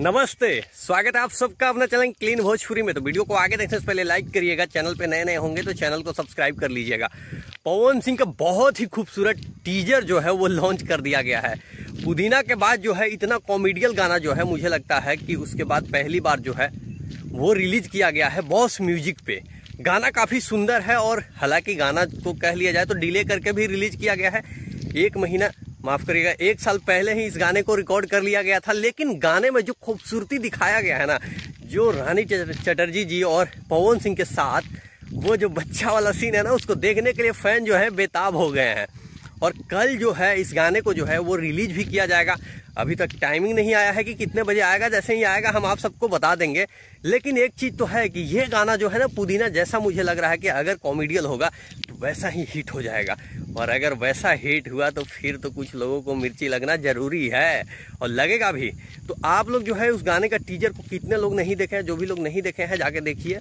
नमस्ते, स्वागत है आप सबका अपना चैनल क्लीन भोजपुरी में। तो वीडियो को आगे देखने से पहले लाइक करिएगा, चैनल पे नए नए होंगे तो चैनल को सब्सक्राइब कर लीजिएगा। पवन सिंह का बहुत ही खूबसूरत टीजर जो है वो लॉन्च कर दिया गया है। पुदीना के बाद जो है इतना कॉमेडियल गाना जो है मुझे लगता है कि उसके बाद पहली बार जो है वो रिलीज़ किया गया है बॉस म्यूज़िक पे। गाना काफ़ी सुंदर है और हालाँकि गाना को कह लिया जाए तो डिले करके भी रिलीज़ किया गया है। एक महीना माफ़ करिएगा, एक साल पहले ही इस गाने को रिकॉर्ड कर लिया गया था, लेकिन गाने में जो खूबसूरती दिखाया गया है ना, जो रानी चटर्जी जी और पवन सिंह के साथ, वो जो बच्चा वाला सीन है ना, उसको देखने के लिए फ़ैन जो है बेताब हो गए हैं। और कल जो है, इस गाने को जो है, वो रिलीज़ भी किया जाएगा। अभी तक टाइमिंग नहीं आया है कि कितने बजे आएगा, जैसे ही आएगा, हम आप सबको बता देंगे। लेकिन एक चीज़ तो है कि ये गाना जो है ना, पुदीना जैसा मुझे लग रहा है कि अगर कॉमेडियल होगा वैसा ही हीट हो जाएगा। और अगर वैसा हीट हुआ तो फिर तो कुछ लोगों को मिर्ची लगना ज़रूरी है। और लगेगा भी। तो आप लोग जो है उस गाने का टीजर को कितने लोग नहीं देखे हैं, जो भी लोग नहीं देखे हैं, जाके देखिए।